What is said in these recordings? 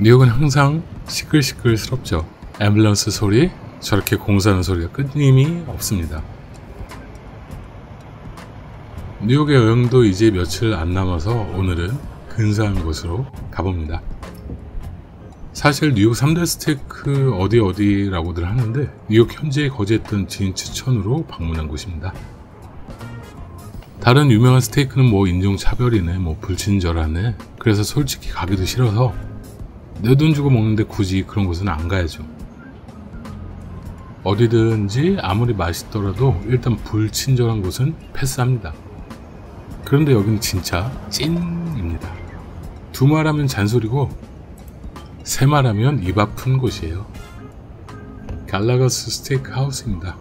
뉴욕은 항상 시끌시끌스럽죠. 앰뷸런스 소리, 저렇게 공사하는 소리가 끊임이 없습니다. 뉴욕의 여행도 이제 며칠 안 남아서 오늘은 근사한 곳으로 가봅니다. 사실 뉴욕 3대 스테이크 어디 어디라고들 하는데 뉴욕 현지에 거주했던 지인 추천으로 방문한 곳입니다. 다른 유명한 스테이크는 뭐 인종차별이네 뭐 불친절하네 그래서 솔직히 가기도 싫어서 내 돈 주고 먹는데 굳이 그런 곳은 안 가야죠. 어디든지 아무리 맛있더라도 일단 불친절한 곳은 패스합니다. 그런데 여기는 진짜 찐입니다. 두 말하면 잔소리고 세 말하면 입 아픈 곳이에요. 갈라거스 스테이크 하우스입니다.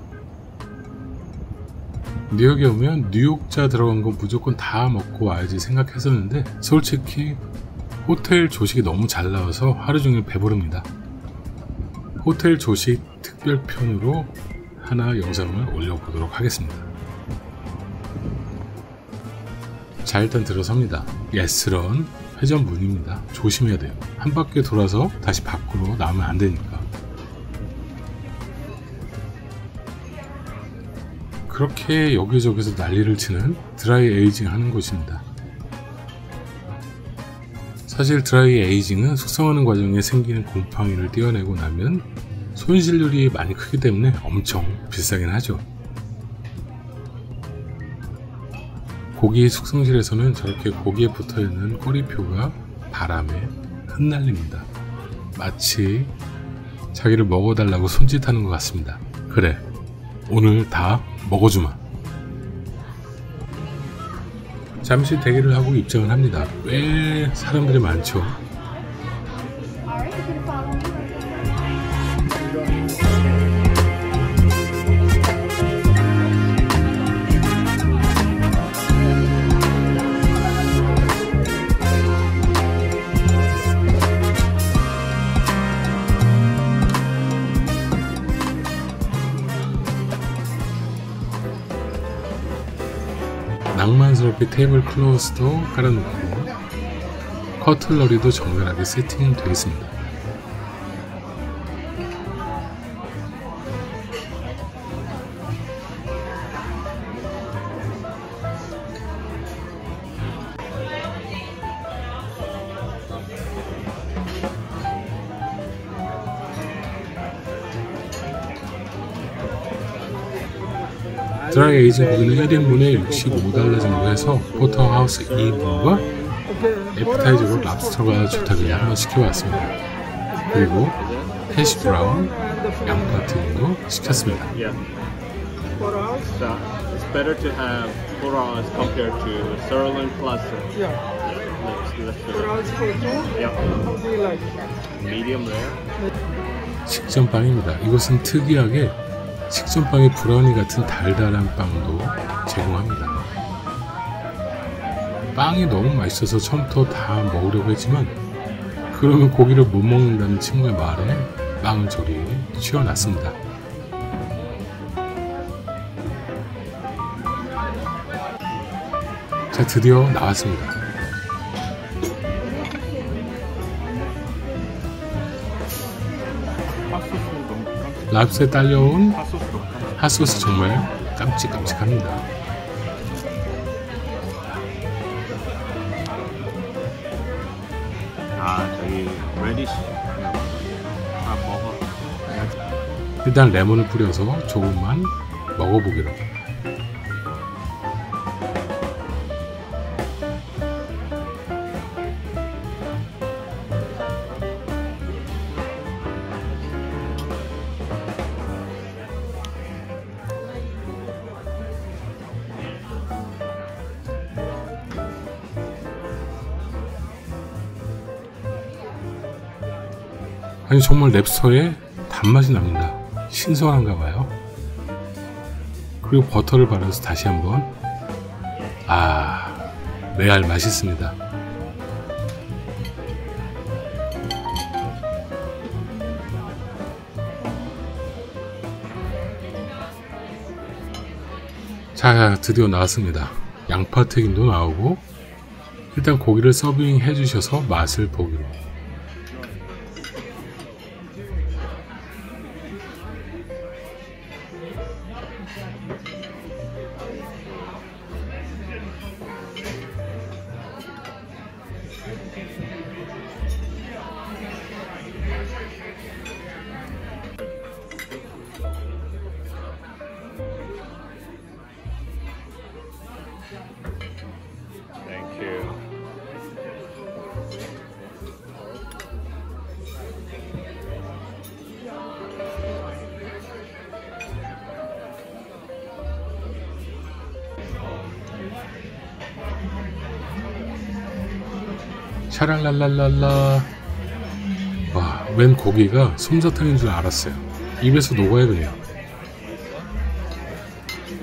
뉴욕에 오면 뉴욕자 들어간 거 무조건 다 먹고 와야지 생각했었는데 솔직히 호텔 조식이 너무 잘 나와서 하루 종일 배부릅니다. 호텔 조식 특별편으로 하나 영상을 올려보도록 하겠습니다. 자 일단 들어섭니다. 예스런 회전 문입니다. 조심해야 돼요. 한 바퀴 돌아서 다시 밖으로 나오면 안 되니까. 그렇게 여기저기서 난리를 치는 드라이 에이징 하는 곳입니다. 사실 드라이 에이징은 숙성하는 과정에 생기는 곰팡이를 떼어내고 나면 손실률이 많이 크기 때문에 엄청 비싸긴 하죠. 고기 숙성실에서는 저렇게 고기에 붙어있는 꼬리표가 바람에 흩날립니다. 마치 자기를 먹어달라고 손짓하는 것 같습니다. 그래, 오늘 다 먹어주마. 잠시 대기를 하고 입장을 합니다. 꽤 사람들이 많죠. 낭만스럽게 테이블 클로스도 깔아놓고 커틀러리도 정갈하게 세팅되어 있습니다. 드라이 에이징 고기는 1인분에 65달러 정도 해서 포터하우스 2인분과 에피타이저로 랍스터가 좋다길래 한번 시켜봤습니다. 그리고 해시 브라운, 양파 시켰습니다. Uh. Uh, like? medium rare. 식전빵입니다. 이것은 특이하게 식전빵에 브라우니 같은 달달한 빵도 제공합니다. 빵이 너무 맛있어서 처음부터 다 먹으려고 했지만 그러면 고기를 못 먹는다는 친구의 말에 빵을 저리 치워놨습니다. 자 드디어 나왔습니다. 랍스터에 딸려온 핫소스 정말 깜찍깜찍합니다. 아 저기 radish. 아 먹어. 일단 레몬을 뿌려서 조금만 먹어보기로. 아니 정말 랩스터에 단맛이 납니다. 신선한가 봐요. 그리고 버터를 발라서 다시 한번 아 레알 맛있습니다. 자 드디어 나왔습니다. 양파 튀김도 나오고 일단 고기를 서빙 해 주셔서 맛을 보기로 샤랄랄랄랄라 와, 웬 고기가 솜사탕인 줄 알았어요. 입에서 녹아요 그냥.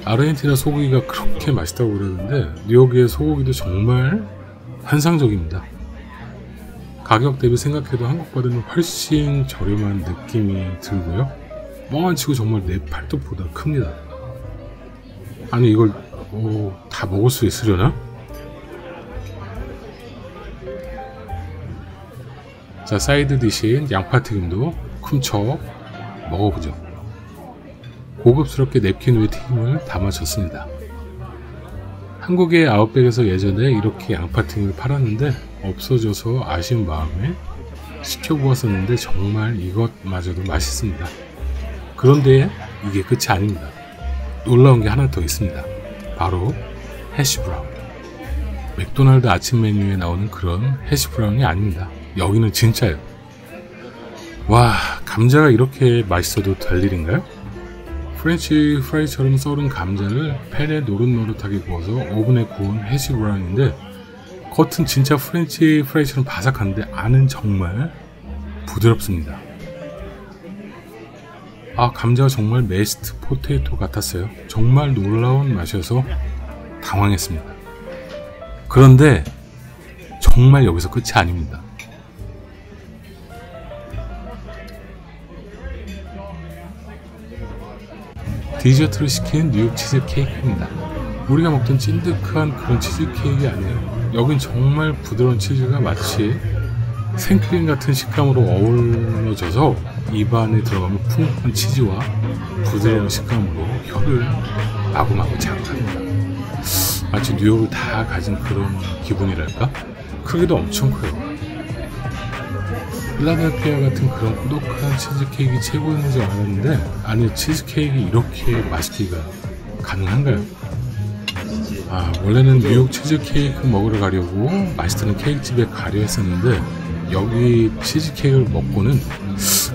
아르헨티나 소고기가 그렇게 맛있다고 그러는데 뉴욕의 소고기도 정말 환상적입니다. 가격 대비 생각해도 한국보다는 훨씬 저렴한 느낌이 들고요. 멍한 치고 정말 내 팔뚝보다 큽니다. 아니 이걸 오, 다 먹을 수 있으려나? 자 side dish인 양파 튀김도 쿰척 먹어보죠. 고급스럽게 냅킨 위에 튀김을 담아줬습니다. 한국의 아웃백에서 예전에 이렇게 양파 튀김을 팔았는데 없어져서 아쉬운 마음에 시켜보았었는데 정말 이것마저도 맛있습니다. 그런데 이게 끝이 아닙니다. 놀라운 게 하나 더 있습니다. 바로 hash brown. 맥도날드 아침 메뉴에 나오는 그런 hash brown이 아닙니다. 여기는 진짜예요. 와, 감자가 이렇게 맛있어도 될 일인가요? French fry처럼 썰은 감자를 팬에 노릇노릇하게 구워서 오븐에 구운 hash brown인데 겉은 진짜 French fry처럼 바삭한데 안은 정말 부드럽습니다. 아 감자가 정말 mashed potato 같았어요. 정말 놀라운 맛이어서 당황했습니다. 그런데 정말 여기서 끝이 아닙니다. 디저트를 시킨 뉴욕 치즈 케이크입니다. 우리가 먹던 찐득한 그런 치즈 케이크 아니에요. 여긴 정말 부드러운 치즈가 마치 생크림 같은 식감으로 어우러져서 입안에 들어가면 풍부한 치즈와 부드러운 식감으로 혀를 마구마구 자극합니다. 마치 뉴욕을 다 가진 그런 기분이랄까? 크기도 엄청 커요. 필라델피아 같은 그런 꾸덕한 치즈케이크 최고인 줄 알았는데 아니 치즈케이크 이렇게 맛있기가 가능한가요? 아 원래는 뉴욕 치즈케이크 먹으러 가려고 맛있다는 케이크집에 가려 했었는데 여기 치즈케이크를 먹고는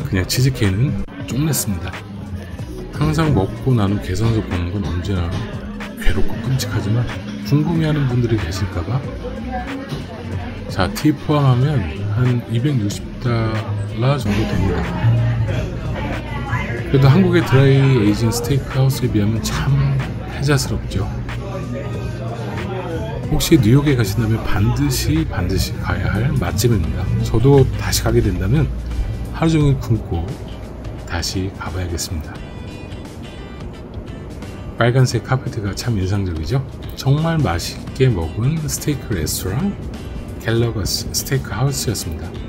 그냥 치즈케이크는 쪽냈습니다 항상 먹고 나는 계산서 보는 건 언제나 괴롭고 끔찍하지만 궁금해하는 분들이 계실까봐 자, 티 포함하면 한 260달러 정도 됩니다. 그래도 한국의 드라이 에이징 스테이크 하우스에 비하면 참 혜자스럽죠. 혹시 뉴욕에 가신다면 반드시 반드시 가야 할 맛집입니다. 저도 다시 가게 된다면 하루 종일 굶고 다시 가봐야겠습니다. 빨간색 카페트가 참 인상적이죠? 정말 맛있게 먹은 스테이크 레스토랑 갤러거스 스테이크 하우스였습니다.